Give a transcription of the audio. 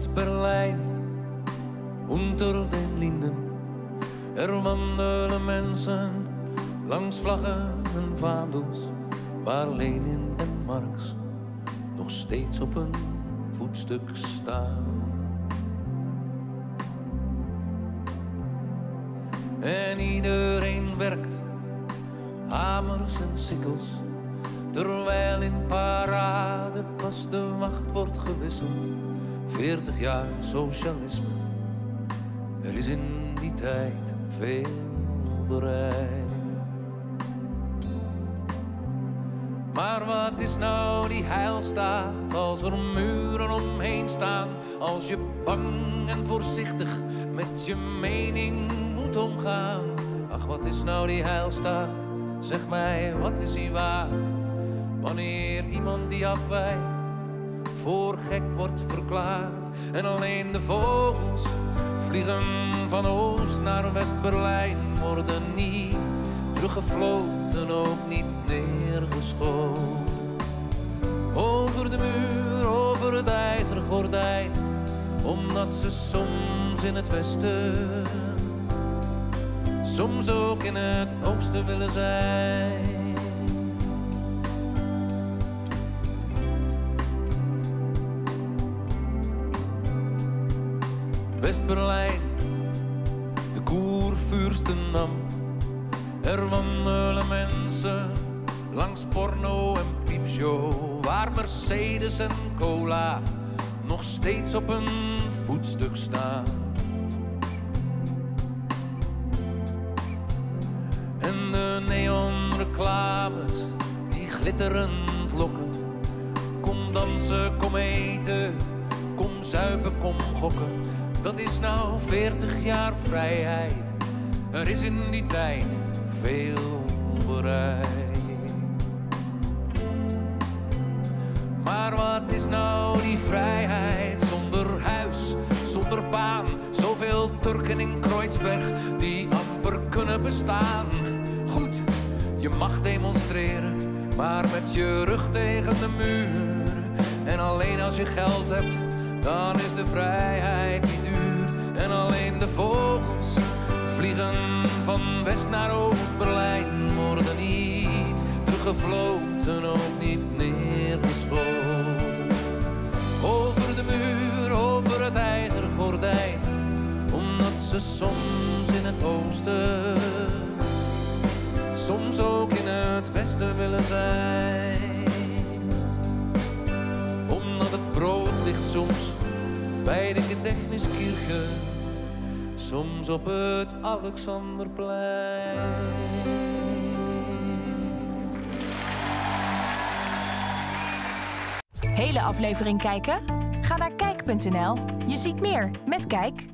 West-Berlijn, unter den Linden. Er wandelen mensen langs vlaggen en vaandels, waar Lenin en Marx nog steeds op een voetstuk staan. En iedereen werkt, hamers en sikkels, terwijl in parade pas de wacht wordt gewisseld. Veertig jaar socialisme, er is in die tijd veel bereikt. Maar wat is nou die heilstaat als er muren omheen staan? Als je bang en voorzichtig met je mening moet omgaan. Ach, wat is nou die heilstaat? Zeg mij, wat is die waard? Wanneer iemand die afwijkt voor gek wordt verklaard. En alleen de vogels vliegen van Oost naar West-Berlijn worden niet teruggefloten, ook niet neergeschoten. Over de muur, over het ijzeren gordijn, omdat ze soms in het westen, soms ook in het oosten willen zijn. West-Berlijn, de Koervuurstendam. Er wandelen mensen langs porno en piepshow, waar Mercedes en cola nog steeds op een voetstuk staan. En de neonreclames die glitterend lokken. Kom dansen, kom eten, kom zuipen, kom gokken. Dat is nou 40 jaar vrijheid. Er is in die tijd veel bereikt. Maar wat is nou die vrijheid zonder huis, zonder baan? Zoveel Turken in Kreuzberg die amper kunnen bestaan. Goed, je mag demonstreren, maar met je rug tegen de muur. En alleen als je geld hebt, dan is de vrijheid niet van west naar Oost-Berlijn worden niet teruggefloten, ook niet neergeschoten. Over de muur, over het ijzeren gordijn, omdat ze soms in het oosten, soms ook in het westen willen zijn. Omdat het brood ligt soms bij de Gedächtniskirche soms op het Alexanderplein. Hele aflevering kijken? Ga naar kijk.nl. Je ziet meer met Kijk.